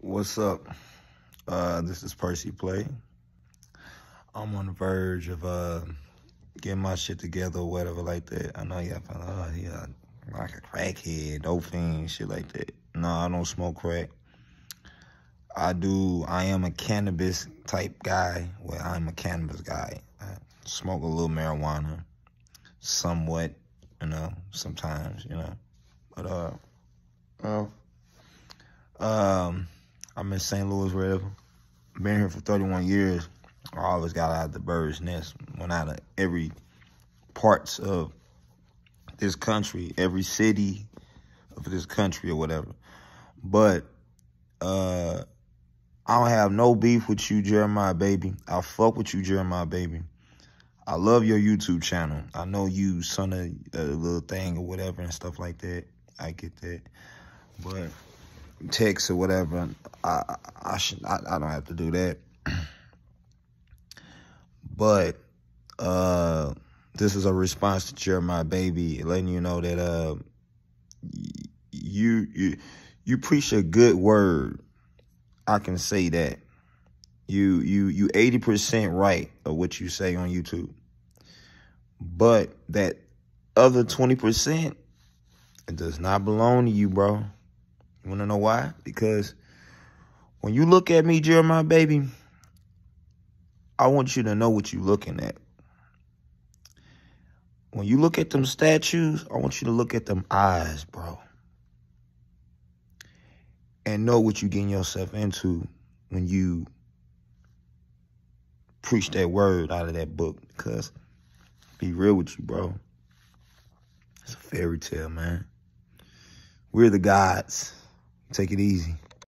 What's up? Uh, this is Percy Play. I'm on the verge of uh, getting my shit together or whatever like that. I know y'all feel oh, yeah, like a crackhead, dope fiend, shit like that. No, I don't smoke crack. I do, I am a cannabis type guy. Well, I'm a cannabis guy. I smoke a little marijuana, somewhat, you know, sometimes, you know. But, uh, well, um, I'm in St. Louis, wherever. Been here for 31 years. I always got out of the bird's nest. Went out of every parts of this country, every city of this country or whatever. But uh, I don't have no beef with you, Jeremiah Baby. I fuck with you, Jeremiah Baby. I love your YouTube channel. I know you son of a little thing or whatever and stuff like that. I get that. But text or whatever, I I, should I, I don't have to do that. but uh this is a response to Jeremiah Baby, letting you know that uh you you you preach a good word. I can say that. You you you 80% right of what you say on YouTube. But that other 20% it does not belong to you, bro. You want to know why? Because when you look at me, Jeremiah, baby, I want you to know what you're looking at. When you look at them statues, I want you to look at them eyes, bro. And know what you're getting yourself into when you preach that word out of that book. Because, be real with you, bro. It's a fairy tale, man. We're the gods. Take it easy.